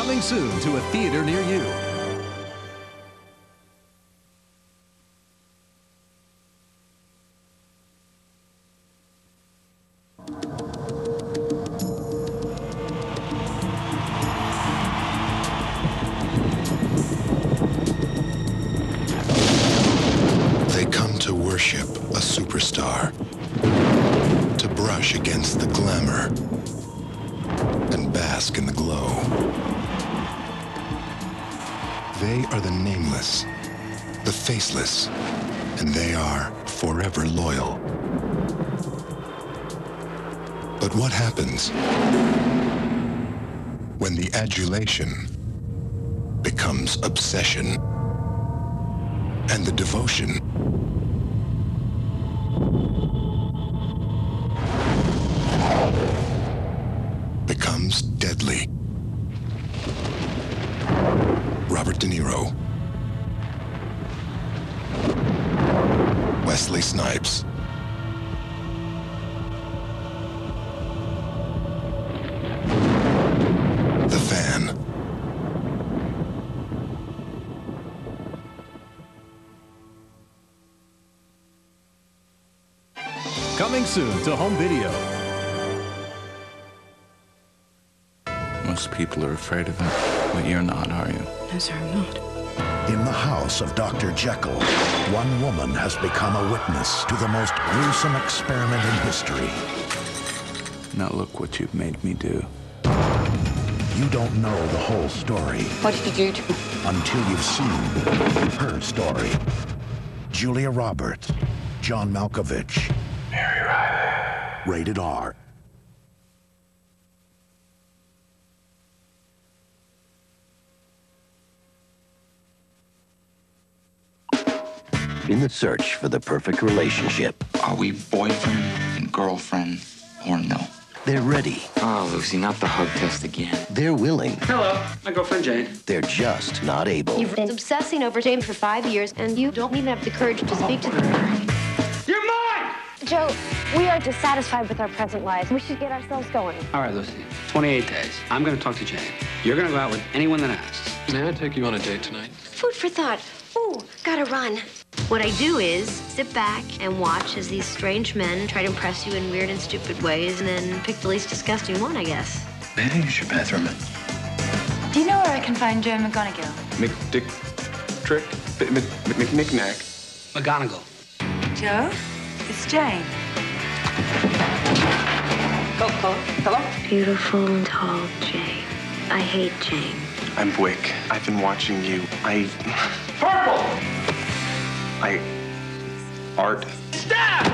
Coming soon to a theater near you. They come to worship a superstar, to brush against the glamour, and bask in the glow. They are the nameless, the faceless, and they are forever loyal. But what happens when the adulation becomes obsession and the devotion Wesley Snipes. The Fan. Coming soon to home video. Most people are afraid of it, but you're not, are you? No, sir, I'm not. In the house of Dr. Jekyll, one woman has become a witness to the most gruesome experiment in history. Now look what you've made me do. You don't know the whole story What did you do to me? until you've seen her story. Julia Roberts, John Malkovich. Mary Reilly. Rated R. In the search for the perfect relationship, Are we boyfriend and girlfriend or no? they're ready, Oh, Lucy, not the hug test again. they're willing, Hello, my girlfriend Jane. they're just not able. You've been obsessing over Jane for five years, and you don't even have the courage to speak to them. You're mine! Joe, we are dissatisfied with our present lives. We should get ourselves going. All right, Lucy. 28 days. I'm going to talk to Jane. You're going to go out with anyone that asks. May I take you on a date tonight? Food for thought. Ooh, gotta run. What I do is sit back and watch as these strange men try to impress you in weird and stupid ways, and then pick the least disgusting one, I guess. May I use your bathroom? Do you know where I can find Joe McGonagall? Mick Dick Trick? Mick Mick Knick Knack. McGonagall. Joe? It's Jane. Hello? Hello? Beautiful and tall Jane. I hate Jane. I'm Wick. I've been watching you. I. Purple! I. Art. Stop!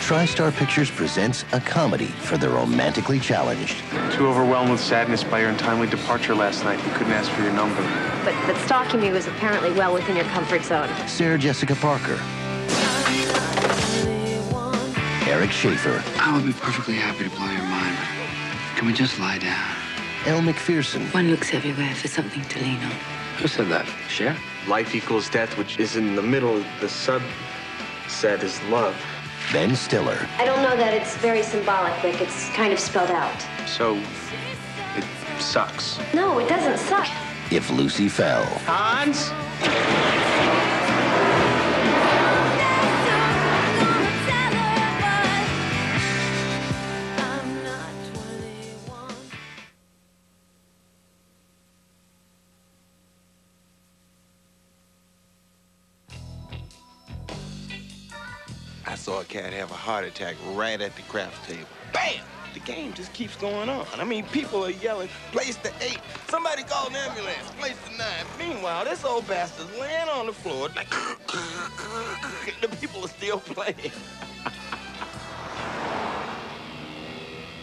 TriStar Pictures presents a comedy for the romantically challenged. Too overwhelmed with sadness by your untimely departure last night, you couldn't ask for your number. But, but stalking me was apparently well within your comfort zone. Sarah Jessica Parker. Eric Schaeffer. I would be perfectly happy to blow your mind, but can we just lie down? Elle Macpherson. One looks everywhere for something to lean on. Who said that? Cher? Life equals death, which is in the middle. The subset is love. Ben Stiller. I don't know that it's very symbolic, Vic. It's kind of spelled out. So. It sucks. No, it doesn't suck. If Lucy Fell. Hans? Saw a cat have a heart attack right at the craps table. Bam! The game just keeps going on. I mean, people are yelling, place the eight. Somebody call an ambulance, place the nine. Meanwhile, this old bastard's laying on the floor like the people are still playing.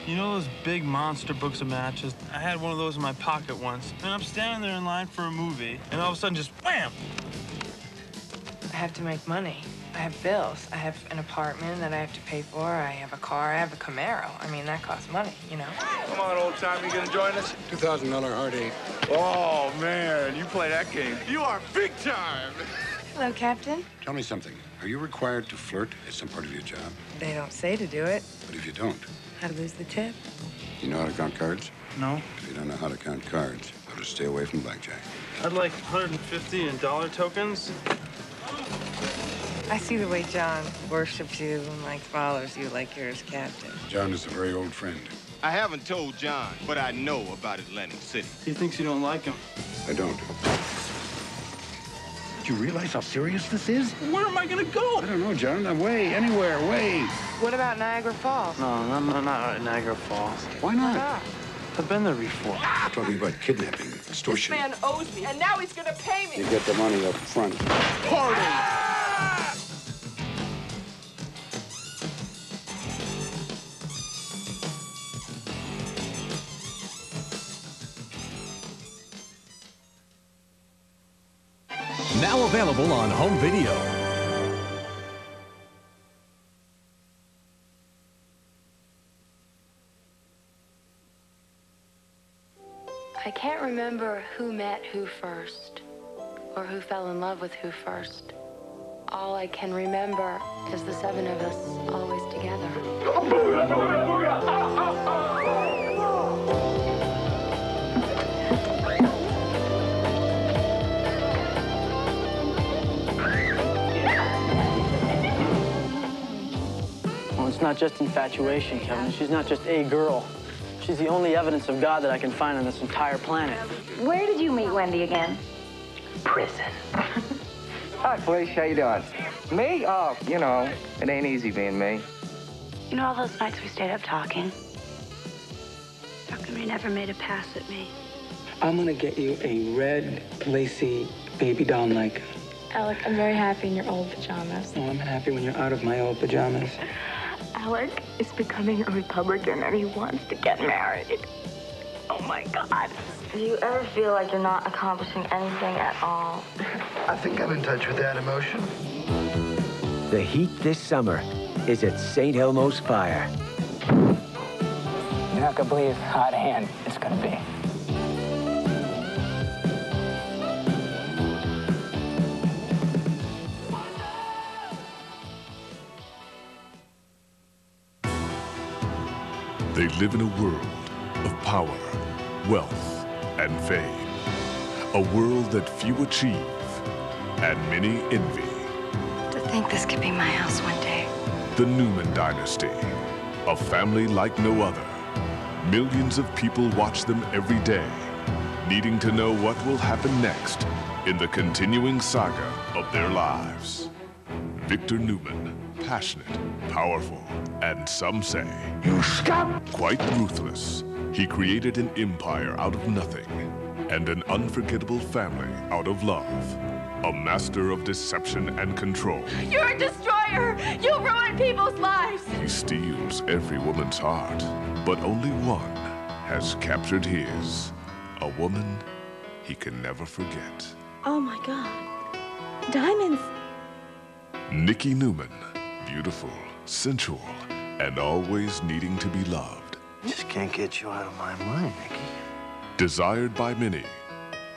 You know those big monster books of matches? I had one of those in my pocket once, and I'm standing there in line for a movie, and all of a sudden just wham! I have to make money. I have bills. I have an apartment that I have to pay for. I have a car. I have a Camaro. I mean, that costs money, you know? Come on, old time, you gonna join us? $2,000 hard eight. Oh, man, you play that game. You are big time. Hello, Captain. Tell me something. Are you required to flirt as some part of your job? They don't say to do it. But if you don't, How to lose the tip. You know how to count cards? No. If you don't know how to count cards, better stay away from blackjack. I'd like 150 in dollar tokens. I see the way John worships you and like follows you like you're his captain. John is a very old friend. I haven't told John, but I know about Atlantic City. He thinks you don't like him. I don't. Do you realize how serious this is? Where am I gonna go? I don't know, John. Away, anywhere, away. What about Niagara Falls? No, I'm not, not at Niagara Falls. Why not? I've been there before. Talking about kidnapping, extortion. This man owes me, and now he's gonna pay me. You get the money up front. Now available on home video. I can't remember who met who first, or who fell in love with who first. All I can remember is the seven of us always together. It's not just infatuation, Kevin. She's not just a girl. She's the only evidence of God that I can find on this entire planet. Where did you meet Wendy again? Prison. Hi, Felicia. How you doing? Me? Oh, you know, it ain't easy being me. You know all those nights we stayed up talking? How come you never made a pass at me? I'm gonna get you a red, lacy baby doll Nike. Alec, I'm very happy in your old pajamas. Oh, I'm happy when you're out of my old pajamas. Alec is becoming a Republican and he wants to get married. Oh my God. Do you ever feel like you're not accomplishing anything at all? I think I'm in touch with that emotion. The heat this summer is at St. Elmo's Fire. You're not gonna believe how out of hand it's gonna be. They live in a world of power, wealth, and fame. A world that few achieve and many envy. To think this could be my house one day. The Newman Dynasty. A family like no other. Millions of people watch them every day, needing to know what will happen next in the continuing saga of their lives. Victor Newman, passionate, powerful, and some say, You stop! Quite ruthless. He created an empire out of nothing and an unforgettable family out of love. A master of deception and control. You're a destroyer! You ruin people's lives! He steals every woman's heart, but only one has captured his. A woman he can never forget. Oh my god. Diamonds. Nikki Newman, beautiful, sensual, and always needing to be loved. Just can't get you out of my mind, Nikki. Desired by many,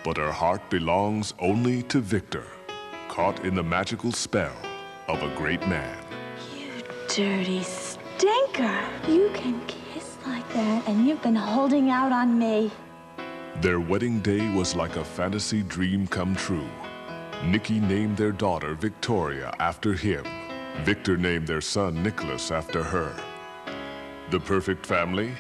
but her heart belongs only to Victor, caught in the magical spell of a great man. You dirty stinker. You can kiss like that, and you've been holding out on me. Their wedding day was like a fantasy dream come true. Nikki named their daughter Victoria after him. Victor named their son Nicholas after her. The perfect family?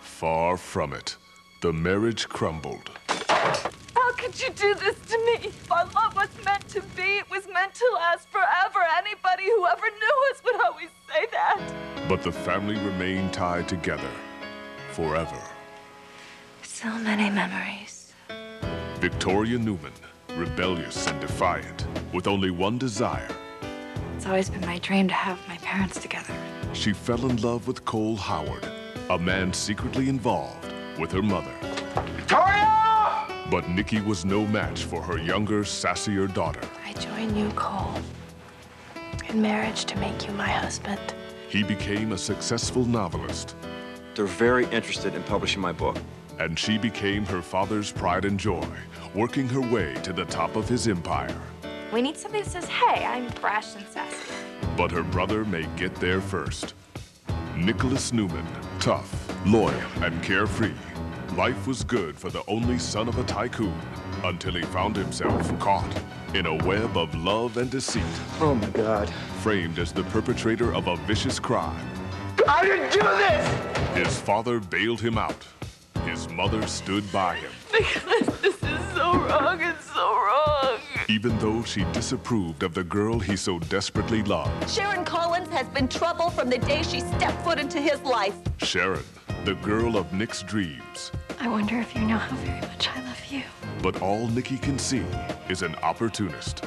Far from it. The marriage crumbled. How could you do this to me? Our love was meant to be. It was meant to last forever. Anybody who ever knew us would always say that. But the family remained tied together forever. So many memories. Victoria Newman, rebellious and defiant, with only one desire. It's always been my dream to have my parents together. She fell in love with Cole Howard, a man secretly involved with her mother. Victoria! But Nikki was no match for her younger, sassier daughter. I join you, Cole, in marriage to make you my husband. He became a successful novelist. They're very interested in publishing my book. And she became her father's pride and joy, working her way to the top of his empire. We need something that says, hey, I'm brash and sassy. But her brother may get there first. Nicholas Newman, tough Loyal and carefree, life was good for the only son of a tycoon until he found himself caught in a web of love and deceit. Oh my God. Framed as the perpetrator of a vicious crime. How did you do this? His father bailed him out. His mother stood by him. Because this is so wrong and so wrong. Even though she disapproved of the girl he so desperately loved, Sharon Collins has been trouble from the day she stepped foot into his life. Sharon, the girl of Nick's dreams. I wonder if you know how very much I love you. But all Nikki can see is an opportunist.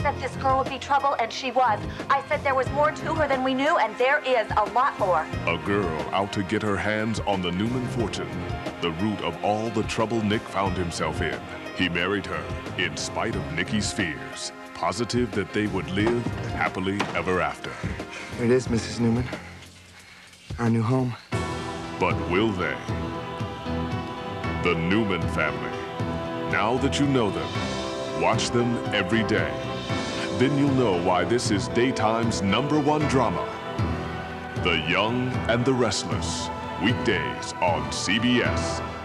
I said this girl would be trouble, and she was. I said there was more to her than we knew, and there is a lot more. A girl out to get her hands on the Newman fortune, the root of all the trouble Nick found himself in. He married her in spite of Nikki's fears, positive that they would live happily ever after. Here it is, Mrs. Newman. Our new home. But will they? The Newman family. Now that you know them, watch them every day. Then you'll know why this is daytime's number one drama. The Young and the Restless. Weekdays on CBS.